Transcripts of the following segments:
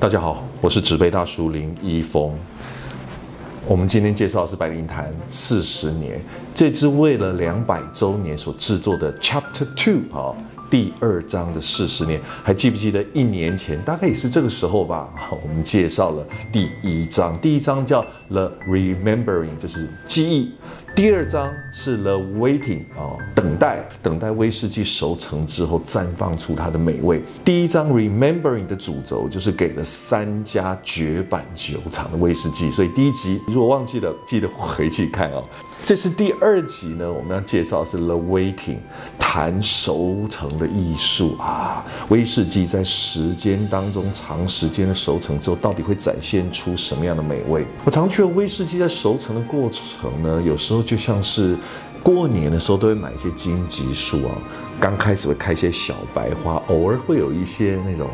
大家好，我是纸杯大叔林一峰。我们今天介绍的是百灵坛四十年，这支为了两百周年所制作的 Chapter Two 啊，第二章的四十年。还记不记得一年前，大概也是这个时候吧？我们介绍了第一章，第一章叫 The Remembering，就是记忆。第二章是 The Waiting 啊，等待，等待威士忌熟成之后绽放出它的美味。第一章 Remembering 的主轴就是给了三家绝版酒厂的威士忌，所以第一集如果忘记了，记得回去看哦。这是第二集呢，我们要介绍的是 The Waiting，谈熟成的艺术啊。威士忌在时间当中长时间的熟成之后，到底会展现出什么样的美味？我常觉得威士忌在熟成的过程呢，有时候就像是过年的时候都会买一些荆棘树啊，刚开始会开一些小白花，偶尔会有一些那种。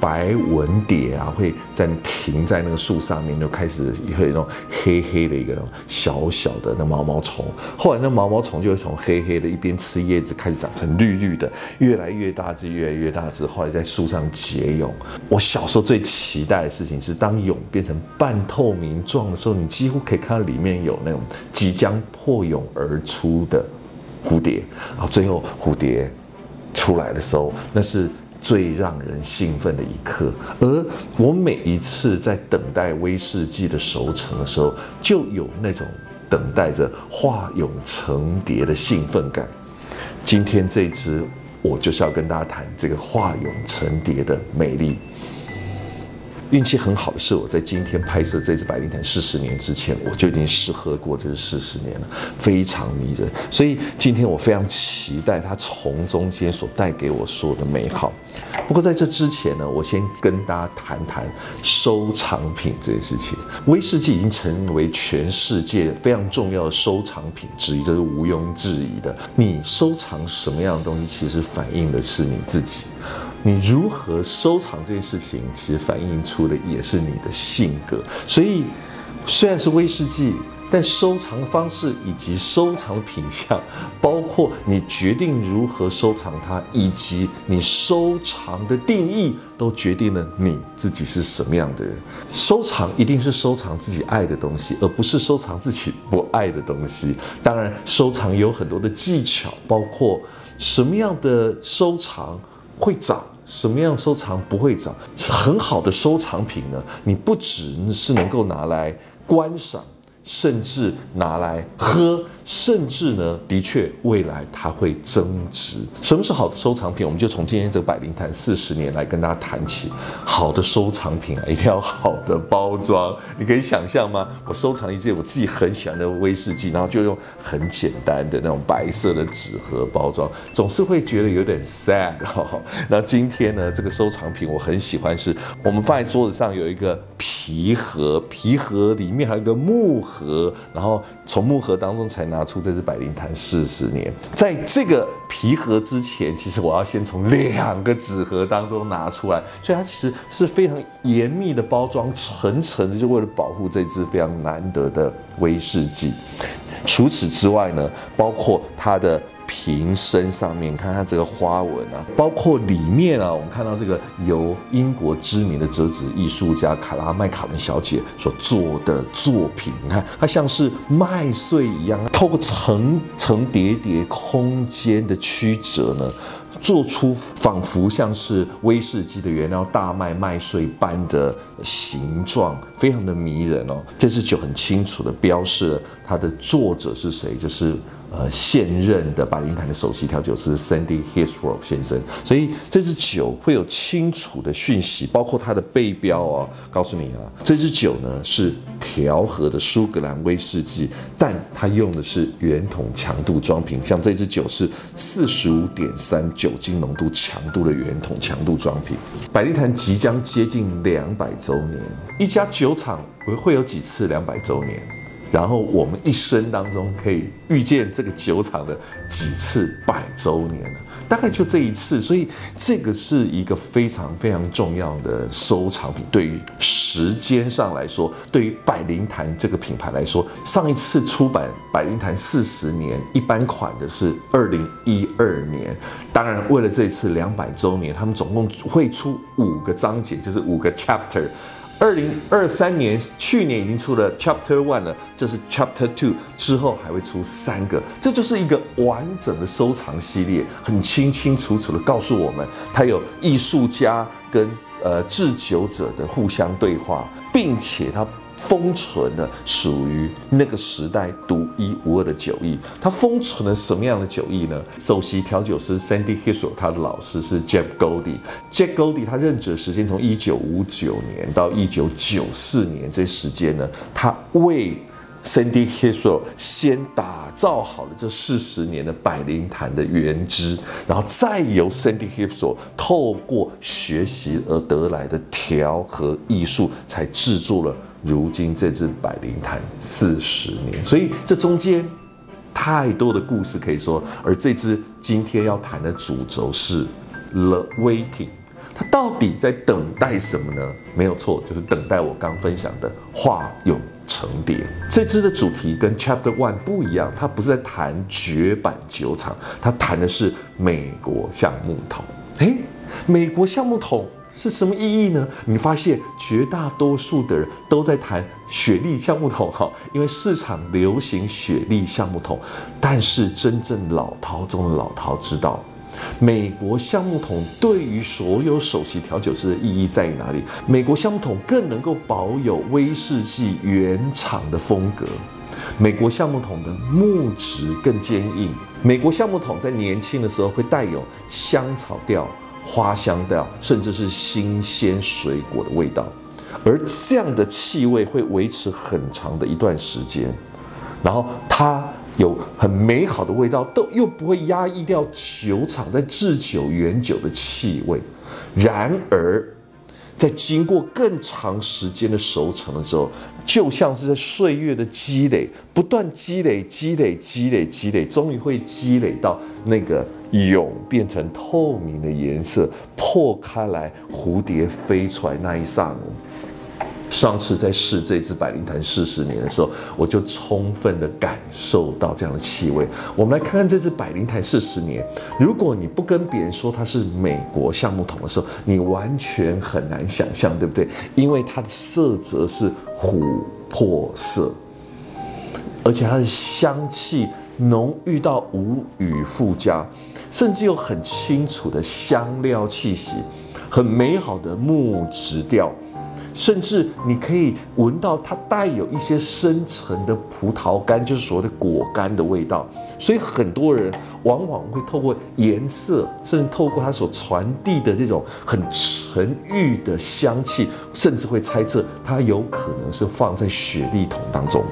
白纹蝶啊，会在停在那个树上面，就开始会有那种黑黑的一个小小的那毛毛虫。后来那毛毛虫就会从黑黑的一边吃叶子，开始长成绿绿的，越来越大只，越来越大只。后来在树上结蛹。我小时候最期待的事情是，当蛹变成半透明状的时候，你几乎可以看到里面有那种即将破蛹而出的蝴蝶。然后最后蝴蝶出来的时候，那是。最让人兴奋的一刻，而我每一次在等待威士忌的熟成的时候，就有那种等待着化蛹成蝶的兴奋感。今天这支，我就是要跟大家谈这个化蛹成蝶的美丽。运气很好的是，我在今天拍摄这支白灵坛四十年之前，我就已经试喝过这是四十年了，非常迷人。所以今天我非常期待它从中间所带给我所有的美好。不过在这之前呢，我先跟大家谈谈收藏品这件事情。威士忌已经成为全世界非常重要的收藏品之一，这是毋庸置疑的。你收藏什么样的东西，其实反映的是你自己。你如何收藏这件事情，其实反映出的也是你的性格。所以，虽然是威士忌，但收藏的方式以及收藏品相，包括你决定如何收藏它，以及你收藏的定义，都决定了你自己是什么样的人。收藏一定是收藏自己爱的东西，而不是收藏自己不爱的东西。当然，收藏有很多的技巧，包括什么样的收藏。会涨，什么样收藏不会涨？很好的收藏品呢，你不只是能够拿来观赏。甚至拿来喝，甚至呢，的确未来它会增值。什么是好的收藏品？我们就从今天这个百灵坛四十年来跟大家谈起。好的收藏品啊，一定要好的包装。你可以想象吗？我收藏一件我自己很喜欢的威士忌，然后就用很简单的那种白色的纸盒包装，总是会觉得有点 sad 哈。那今天呢，这个收藏品我很喜欢，是我们放在桌子上有一个皮盒，皮盒里面还有一个木。盒，然后从木盒当中才拿拿出这支百灵坛四十年。在这个皮盒之前，其实我要先从两个纸盒当中拿出来，所以它其实是非常严密的包装，层层的，就为了保护这支非常难得的威士忌。除此之外呢，包括它的。瓶身上面看它这个花纹啊，包括里面啊，我们看到这个由英国知名的折纸艺术家卡拉麦卡伦小姐所做的作品，你看它像是麦穗一样，透过层层叠叠空间的曲折呢，做出仿佛像是威士忌的原料大麦麦穗般的形状，非常的迷人哦。这支酒很清楚的标示了它的作者是谁，就是。呃，现任的百灵坛的首席调酒师 Sandy Hisrow 先生，所以这支酒会有清楚的讯息，包括它的背标哦，告诉你啊，这支酒呢是调和的苏格兰威士忌，但它用的是圆筒强度装瓶，像这支酒是四十五点三酒精浓度强度的圆筒强度装瓶。百灵坛即将接近两百周年，一家酒厂会会有几次两百周年？然后我们一生当中可以遇见这个酒厂的几次百周年了，大概就这一次，所以这个是一个非常非常重要的收藏品，对于。时间上来说，对于百灵坛这个品牌来说，上一次出版百灵坛四十年一般款的是二零一二年。当然，为了这次两百周年，他们总共会出五个章节，就是五个 chapter。二零二三年，去年已经出了 Chapter One 了，这是 Chapter Two，之后还会出三个，这就是一个完整的收藏系列，很清清楚楚的告诉我们，它有艺术家跟呃制酒者的互相对话，并且它。封存了属于那个时代独一无二的酒艺。它封存了什么样的酒艺呢？首席调酒师 Sandy Hissel，他的老师是 Jeff Goldie。Jeff Goldie 他任职的时间从一九五九年到一九九四年，这时间呢，他为 Sandy Hissel 先打造好了这四十年的百灵坛的原汁，然后再由 Sandy Hissel 透过学习而得来的调和艺术，才制作了。如今这支百灵坛四十年，所以这中间太多的故事可以说。而这支今天要谈的主轴是 The Waiting，它到底在等待什么呢？没有错，就是等待我刚分享的化蛹成蝶。这支的主题跟 Chapter One 不一样，它不是在谈绝版酒厂，它谈的是美国橡木桶。诶，美国橡木桶。是什么意义呢？你发现绝大多数的人都在谈雪莉橡木桶哈，因为市场流行雪莉橡木桶。但是真正老饕中的老饕知道，美国橡木桶对于所有首席调酒师的意义在于哪里？美国橡木桶更能够保有威士忌原厂的风格，美国橡木桶的木质更坚硬，美国橡木桶在年轻的时候会带有香草调。花香调，甚至是新鲜水果的味道，而这样的气味会维持很长的一段时间，然后它有很美好的味道，都又不会压抑掉酒厂在制酒原酒的气味。然而，在经过更长时间的熟成的时候，就像是在岁月的积累，不断积累、积累、积累、积累，终于会积累到那个。蛹变成透明的颜色，破开来，蝴蝶飞出来那一刹那，上次在试这支百灵坛四十年的时候，我就充分的感受到这样的气味。我们来看看这支百灵坛四十年，如果你不跟别人说它是美国橡木桶的时候，你完全很难想象，对不对？因为它的色泽是琥珀色，而且它的香气浓郁到无与复加。甚至有很清楚的香料气息，很美好的木质调，甚至你可以闻到它带有一些深层的葡萄干，就是所谓的果干的味道。所以很多人往往会透过颜色，甚至透过它所传递的这种很沉郁的香气，甚至会猜测它有可能是放在雪莉桶当中。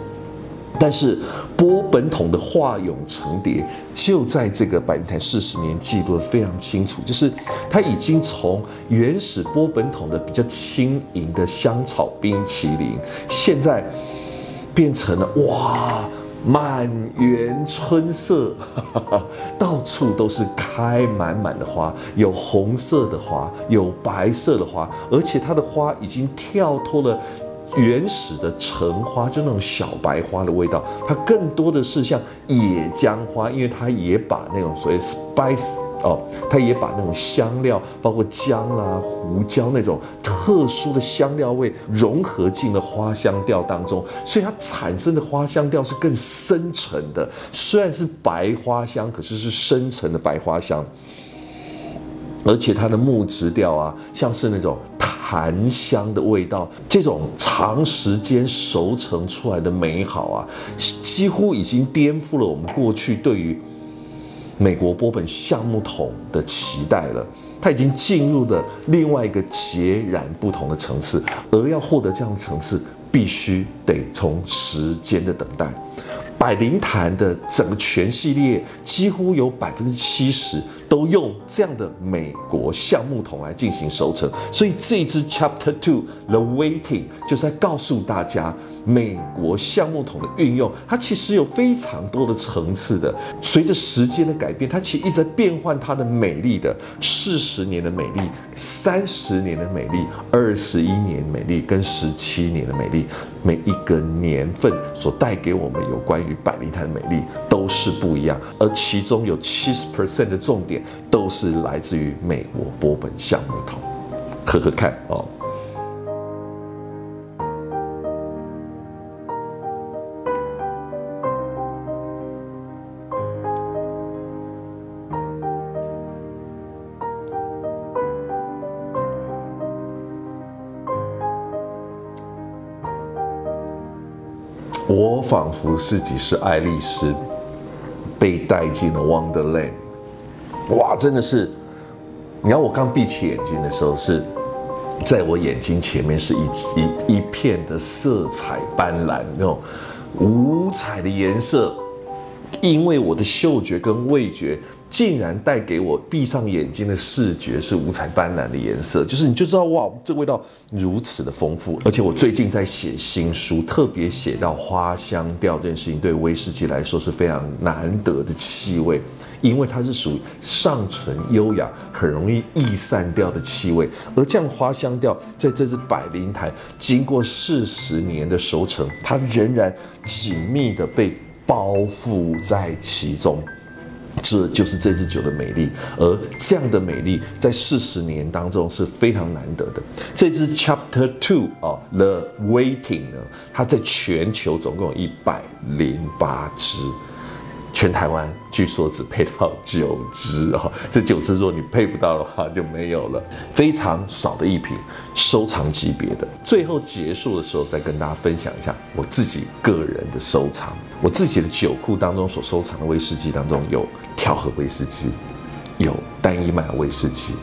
但是波本桶的化蛹成蝶就在这个百灵坛四十年记录的非常清楚，就是它已经从原始波本桶的比较轻盈的香草冰淇淋，现在变成了哇满园春色，到处都是开满满的花，有红色的花，有白色的花，而且它的花已经跳脱了。原始的橙花，就那种小白花的味道，它更多的是像野姜花，因为它也把那种所谓 spice 哦，它也把那种香料，包括姜啦、胡椒那种特殊的香料味融合进了花香调当中，所以它产生的花香调是更深沉的。虽然是白花香，可是是深沉的白花香，而且它的木质调啊，像是那种。檀香的味道，这种长时间熟成出来的美好啊，几乎已经颠覆了我们过去对于美国波本橡木桶的期待了。它已经进入了另外一个截然不同的层次，而要获得这样的层次，必须得从时间的等待。百灵坛的整个全系列几乎有百分之七十都用这样的美国橡木桶来进行熟成。所以这一支 Chapter Two The Waiting 就是在告诉大家。美国橡木桶的运用，它其实有非常多的层次的。随着时间的改变，它其实一直在变换它的美丽的四十年的美丽、三十年的美丽、二十一年美丽跟十七年的美丽。每一个年份所带给我们有关于百利滩的美丽都是不一样，而其中有七十 percent 的重点都是来自于美国波本橡木桶。喝喝看哦。我仿佛自己是爱丽丝，被带进了 Wonderland。哇，真的是！你要我刚闭起眼睛的时候，是在我眼睛前面是一一一片的色彩斑斓那种五彩的颜色，因为我的嗅觉跟味觉。竟然带给我闭上眼睛的视觉是五彩斑斓的颜色，就是你就知道哇，这味道如此的丰富。而且我最近在写新书，特别写到花香调这件事情，对威士忌来说是非常难得的气味，因为它是属于上纯优雅、很容易易散掉的气味。而这样花香调在这支百灵台经过四十年的熟成，它仍然紧密的被包覆在其中。这就是这支酒的美丽，而这样的美丽在四十年当中是非常难得的。这支 Chapter Two 啊，The Waiting 呢，它在全球总共有一百零八支。全台湾据说只配到九支啊，这九支如果你配不到的话就没有了，非常少的一瓶，收藏级别的。最后结束的时候再跟大家分享一下我自己个人的收藏，我自己的酒库当中所收藏的威士忌当中有调和威士忌，有单一麦威士忌，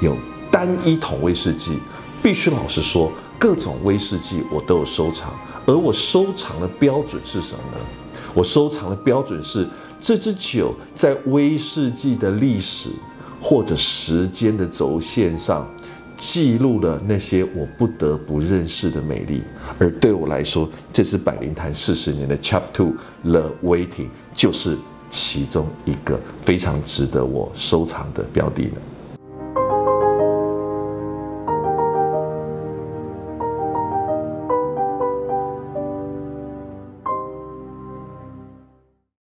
有单一桶威士忌。必须老实说，各种威士忌我都有收藏，而我收藏的标准是什么呢？我收藏的标准是这支酒在威士忌的历史或者时间的轴线上记录了那些我不得不认识的美丽，而对我来说，这是百灵潭四十年的 Chapter Two The Waiting 就是其中一个非常值得我收藏的标的呢。